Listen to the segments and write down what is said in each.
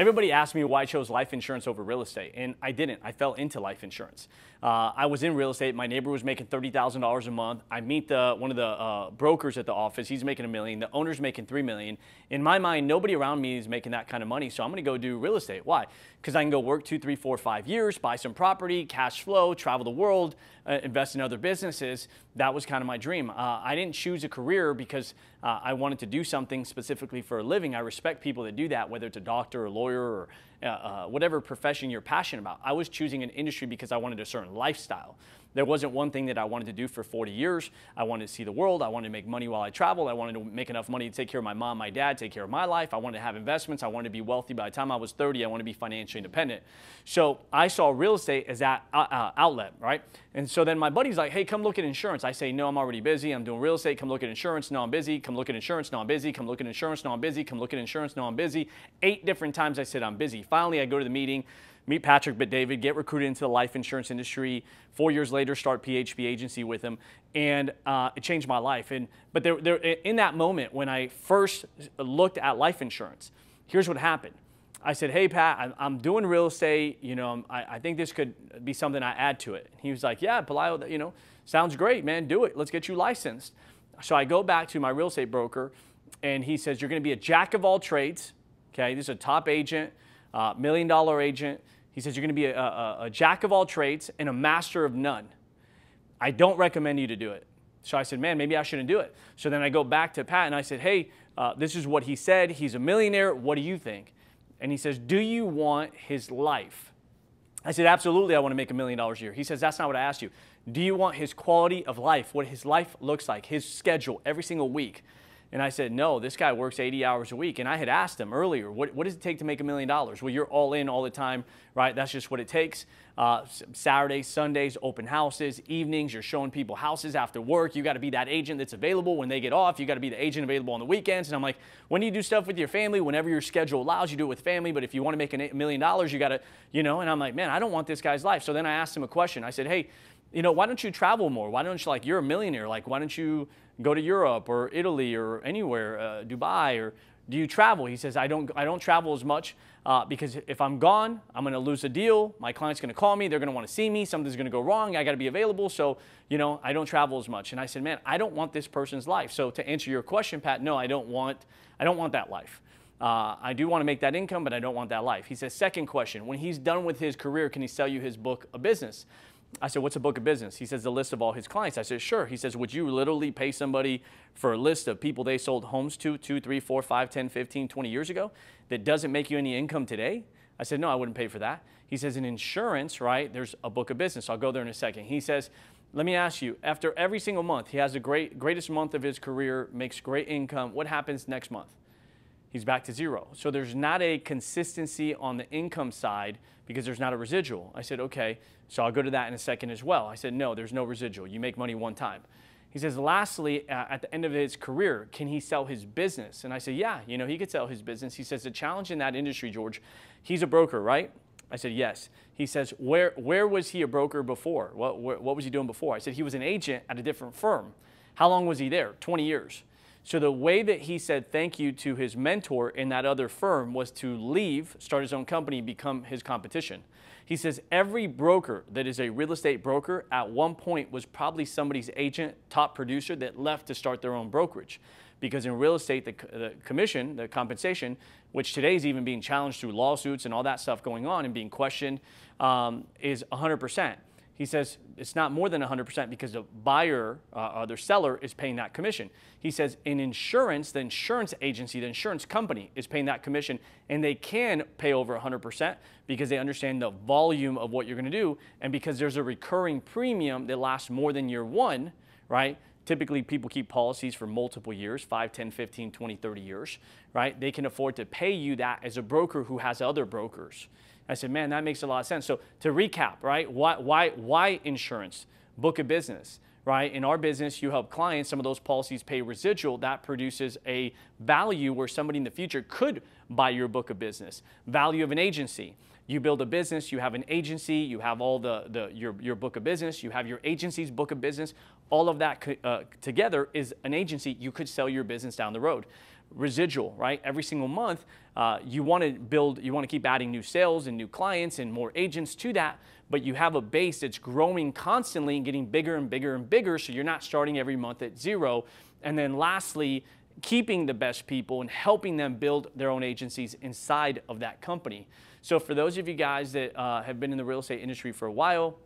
Everybody asked me why I chose life insurance over real estate, and I didn't. I fell into life insurance. Uh, I was in real estate. My neighbor was making thirty thousand dollars a month. I meet the one of the uh, brokers at the office. He's making a million. The owner's making three million. In my mind, nobody around me is making that kind of money, so I'm going to go do real estate. Why? Because I can go work two, three, four, five years, buy some property, cash flow, travel the world, uh, invest in other businesses. That was kind of my dream. Uh, I didn't choose a career because uh, I wanted to do something specifically for a living. I respect people that do that, whether it's a doctor or lawyer or uh, uh, whatever profession you're passionate about. I was choosing an industry because I wanted a certain lifestyle. There wasn't one thing that I wanted to do for 40 years. I wanted to see the world. I wanted to make money while I traveled. I wanted to make enough money to take care of my mom, my dad, take care of my life. I wanted to have investments. I wanted to be wealthy. By the time I was 30, I wanted to be financially independent. So I saw real estate as that uh, uh, outlet, right? And so then my buddy's like, hey, come look at insurance. I say, no, I'm already busy. I'm doing real estate. Come look at insurance. No, I'm busy. Come look at insurance. No, I'm busy. Come look at insurance. No, I'm busy. Come look at insurance. No, I'm busy. Eight different times I said I'm busy. Finally, I go to the meeting meet Patrick Bet-David, get recruited into the life insurance industry. Four years later, start PHP agency with him, and uh, it changed my life. And but there, there, in that moment when I first looked at life insurance, here's what happened. I said, "Hey Pat, I'm, doing real estate. You know, I, I, think this could be something I add to it." And he was like, "Yeah, Pelayo, you know, sounds great, man. Do it. Let's get you licensed." So I go back to my real estate broker, and he says, "You're going to be a jack of all trades. Okay, this is a top agent, uh, million dollar agent." He says, You're going to be a, a, a jack of all trades and a master of none. I don't recommend you to do it. So I said, Man, maybe I shouldn't do it. So then I go back to Pat and I said, Hey, uh, this is what he said. He's a millionaire. What do you think? And he says, Do you want his life? I said, Absolutely, I want to make a million dollars a year. He says, That's not what I asked you. Do you want his quality of life, what his life looks like, his schedule every single week? And I said, no, this guy works 80 hours a week. And I had asked him earlier, what, what does it take to make a million dollars? Well, you're all in all the time, right? That's just what it takes. Uh, Saturdays, Sundays, open houses, evenings, you're showing people houses after work. You got to be that agent that's available when they get off. You got to be the agent available on the weekends. And I'm like, when do you do stuff with your family? Whenever your schedule allows, you do it with family. But if you want to make a million dollars, you got to, you know, and I'm like, man, I don't want this guy's life. So then I asked him a question. I said, hey, you know, why don't you travel more? Why don't you, like, you're a millionaire. Like, why don't you go to Europe or Italy or anywhere, uh, Dubai, or do you travel? He says, I don't, I don't travel as much uh, because if I'm gone, I'm going to lose a deal. My client's going to call me. They're going to want to see me. Something's going to go wrong. I got to be available. So, you know, I don't travel as much. And I said, man, I don't want this person's life. So to answer your question, Pat, no, I don't want, I don't want that life. Uh, I do want to make that income, but I don't want that life. He says, second question, when he's done with his career, can he sell you his book a business? I said, what's a book of business? He says, the list of all his clients. I said, sure. He says, would you literally pay somebody for a list of people they sold homes to two, three, four, five, 10, 15, 20 years ago that doesn't make you any income today? I said, no, I wouldn't pay for that. He says, in insurance, right, there's a book of business. I'll go there in a second. He says, let me ask you, after every single month, he has the great, greatest month of his career, makes great income. What happens next month? He's back to zero. So there's not a consistency on the income side because there's not a residual. I said, okay, so I'll go to that in a second as well. I said, no, there's no residual. You make money one time. He says, lastly, uh, at the end of his career, can he sell his business? And I said, yeah, you know, he could sell his business. He says, the challenge in that industry, George, he's a broker, right? I said, yes. He says, where, where was he a broker before? What, what was he doing before? I said, he was an agent at a different firm. How long was he there? 20 years. So the way that he said thank you to his mentor in that other firm was to leave, start his own company, become his competition. He says every broker that is a real estate broker at one point was probably somebody's agent, top producer that left to start their own brokerage. Because in real estate, the, the commission, the compensation, which today is even being challenged through lawsuits and all that stuff going on and being questioned, um, is 100%. He says it's not more than 100% because the buyer uh, or the seller is paying that commission. He says in insurance, the insurance agency, the insurance company is paying that commission and they can pay over 100% because they understand the volume of what you're going to do and because there's a recurring premium that lasts more than year one, right? Typically, people keep policies for multiple years 5, 10, 15, 20, 30 years, right? They can afford to pay you that as a broker who has other brokers. I said, man, that makes a lot of sense. So to recap, right, why, why, why insurance? Book of business, right? In our business, you help clients, some of those policies pay residual. That produces a value where somebody in the future could buy your book of business. Value of an agency. You build a business, you have an agency, you have all the, the your, your book of business, you have your agency's book of business. All of that uh, together is an agency. You could sell your business down the road residual, right? Every single month, uh, you want to build, you want to keep adding new sales and new clients and more agents to that, but you have a base that's growing constantly and getting bigger and bigger and bigger, so you're not starting every month at zero. And then lastly, keeping the best people and helping them build their own agencies inside of that company. So for those of you guys that uh, have been in the real estate industry for a while,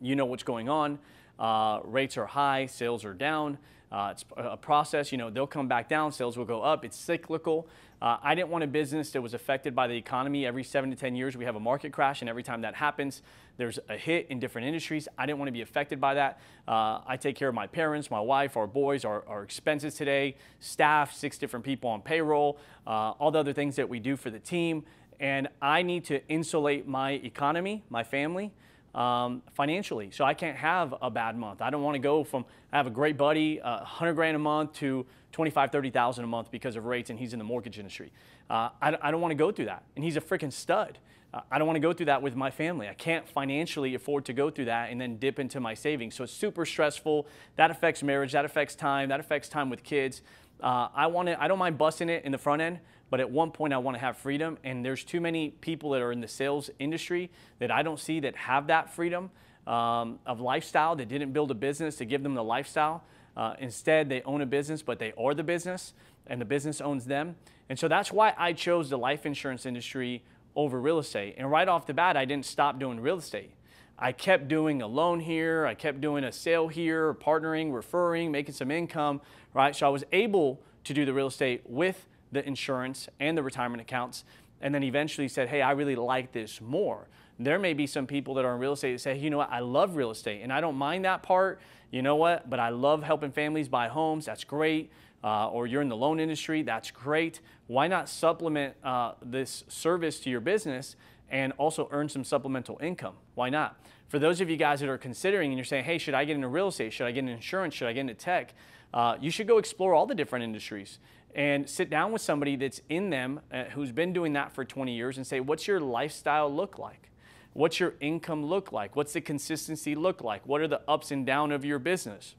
you know what's going on. Uh, rates are high, sales are down. Uh, it's a process, you know, they'll come back down, sales will go up. It's cyclical. Uh, I didn't want a business that was affected by the economy. Every seven to 10 years, we have a market crash, and every time that happens, there's a hit in different industries. I didn't want to be affected by that. Uh, I take care of my parents, my wife, our boys, our, our expenses today, staff, six different people on payroll, uh, all the other things that we do for the team. And I need to insulate my economy, my family, um, financially. So I can't have a bad month. I don't want to go from, I have a great buddy, uh, 100 grand a month to 25, 30,000 a month because of rates and he's in the mortgage industry. Uh, I, I, don't want to go through that. And he's a freaking stud. Uh, I don't want to go through that with my family. I can't financially afford to go through that and then dip into my savings. So it's super stressful. That affects marriage. That affects time. That affects time with kids. Uh, I want to, I don't mind busting it in the front end, but at one point I want to have freedom. And there's too many people that are in the sales industry that I don't see that have that freedom um, of lifestyle that didn't build a business to give them the lifestyle. Uh, instead, they own a business, but they are the business, and the business owns them. And so that's why I chose the life insurance industry over real estate. And right off the bat, I didn't stop doing real estate. I kept doing a loan here, I kept doing a sale here, partnering, referring, making some income, right? So I was able to do the real estate with the insurance and the retirement accounts, and then eventually said, hey, I really like this more. There may be some people that are in real estate that say, you know what, I love real estate and I don't mind that part, you know what, but I love helping families buy homes, that's great. Uh, or you're in the loan industry, that's great. Why not supplement uh, this service to your business and also earn some supplemental income? Why not? For those of you guys that are considering and you're saying, hey, should I get into real estate? Should I get into insurance? Should I get into tech? Uh, you should go explore all the different industries and sit down with somebody that's in them uh, who's been doing that for 20 years and say, what's your lifestyle look like? What's your income look like? What's the consistency look like? What are the ups and downs of your business?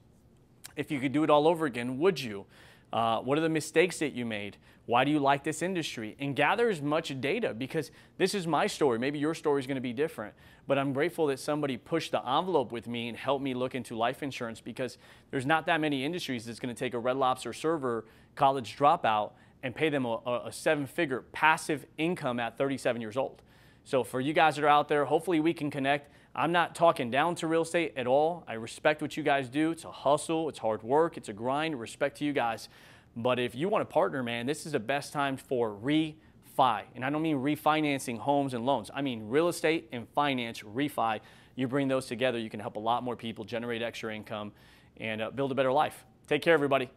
If you could do it all over again, would you? Uh, what are the mistakes that you made? Why do you like this industry? And gather as much data because this is my story. Maybe your story is going to be different. But I'm grateful that somebody pushed the envelope with me and helped me look into life insurance because there's not that many industries that's going to take a Red Lobster server college dropout and pay them a, a seven figure passive income at 37 years old. So for you guys that are out there, hopefully we can connect. I'm not talking down to real estate at all. I respect what you guys do. It's a hustle, it's hard work, it's a grind. Respect to you guys. But if you want to partner, man, this is the best time for refi. And I don't mean refinancing homes and loans. I mean real estate and finance refi. You bring those together, you can help a lot more people generate extra income and uh, build a better life. Take care, everybody.